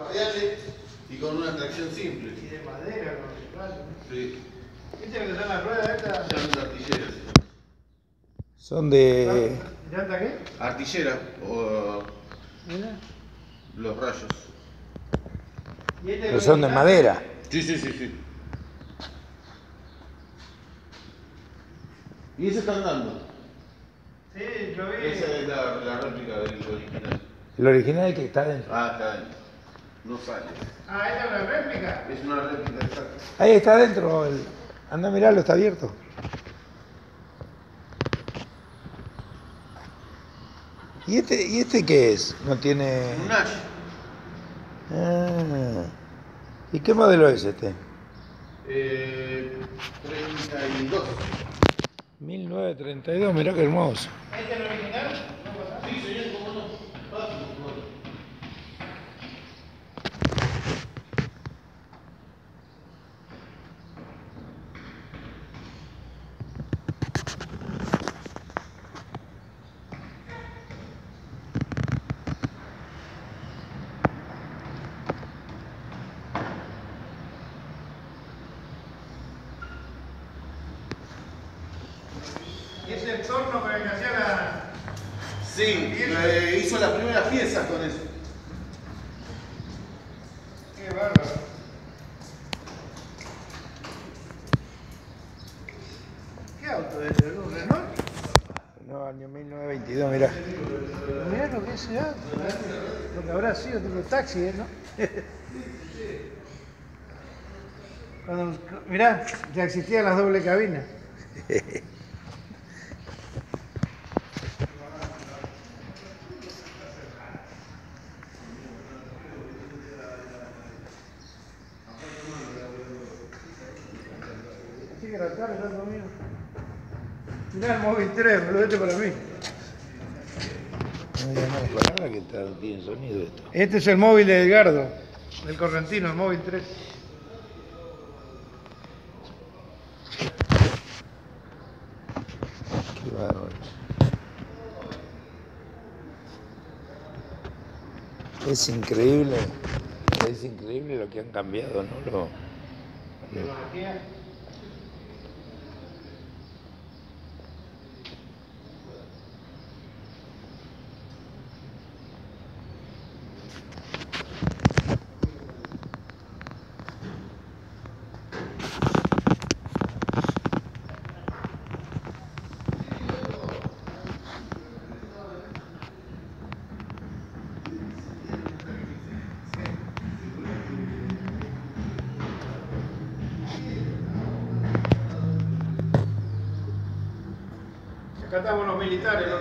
Radiales y con una tracción Y simple. de madera, con los rayos. Sí. ¿Viste lo que son las ruedas estas? Llanta artillera. se llama. Son de... ¿Llanta qué? Artillera o Mira. los rayos. ¿Y este Pero son de madera. Sí, sí, sí, sí. Y ese está andando. Sí, yo vi. Esa es la, la réplica del original. El original que está dentro. Ah, está dentro. No sale. Ah, esta es la réplica. Es una réplica exacta. Ahí está adentro. El... Anda a mirarlo, está abierto. ¿Y este, ¿Y este qué es? No tiene... Un Nash. Ah. ¿Y qué modelo es este? Eh, 32. 1932, mirá qué hermoso. ¿Este es el original? Sí, señor, cómo no. Fácil, cómo no. Y es el torno con el que hacía la. Sí, eh, hizo las primeras piezas con eso. Qué bárbaro. ¿Qué auto es? ¿Es un Renault? No, año 1922, mirá. Mirá lo que es ese auto. Lo que habrá sido tipo taxi, ¿eh? ¿no? Cuando, mirá, ya existían las doble cabinas. Así que la tarde está conmigo. Mirá el móvil 3, me lo vete para mí. No, pará que está, tiene sonido esto. Este es el móvil de Edgardo, del Correntino, el móvil 3. Qué bárbaro. Es increíble, es increíble lo que han cambiado, ¿no? Lo- Tecnología. Acá estamos los militares, ¿no?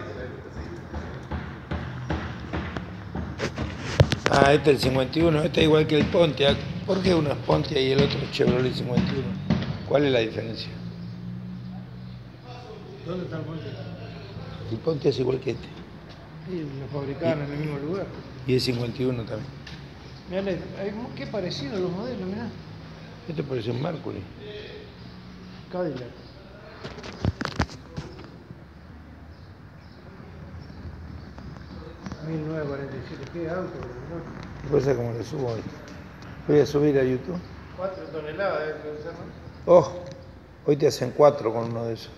Ah, este es el 51, este es igual que el Pontiac. ¿Por qué uno es Pontiac y el otro es Chevrolet 51? ¿Cuál es la diferencia? ¿Dónde está el puente? El Pontiac es igual que este. Sí, lo fabricaban en el mismo lugar. Y es 51 también. Mirá, hay qué parecido los modelos, mirá. Este parece un Mercury. Cadillac. ...1947, qué auto, ¿no? ¿Qué pasa cómo lo subo esto? Voy a subir a YouTube. 4 toneladas ¿no? Oh, hoy te hacen cuatro con uno de esos.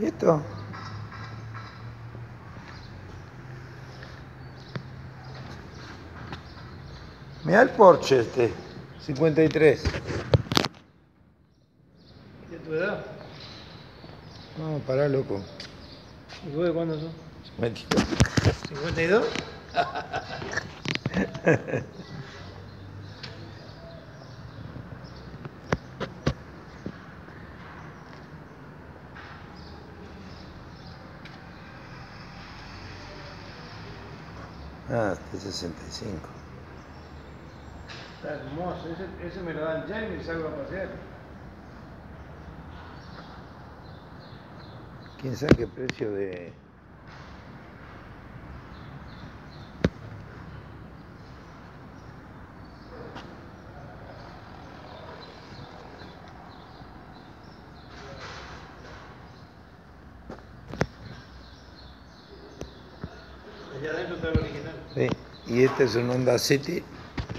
¿Y esto? Mira el Porsche este, 53. ¿De tu edad? No, pará, loco. ¿Y vos de cuándo sos? 52. ¿52? Ah, este 65. Está hermoso. Ese, ese me lo dan ya y me salgo a pasear. ¿Quién sabe qué precio de... Allá adentro está el original. Sí, y este es un Honda City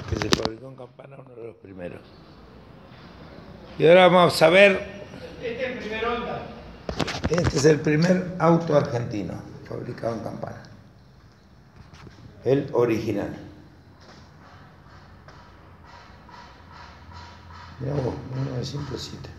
que se fabricó en Campana, uno de los primeros. Y ahora vamos a ver, Este es el primer Honda. este es el primer auto argentino fabricado en Campana. El original. Mirá vos, 1907.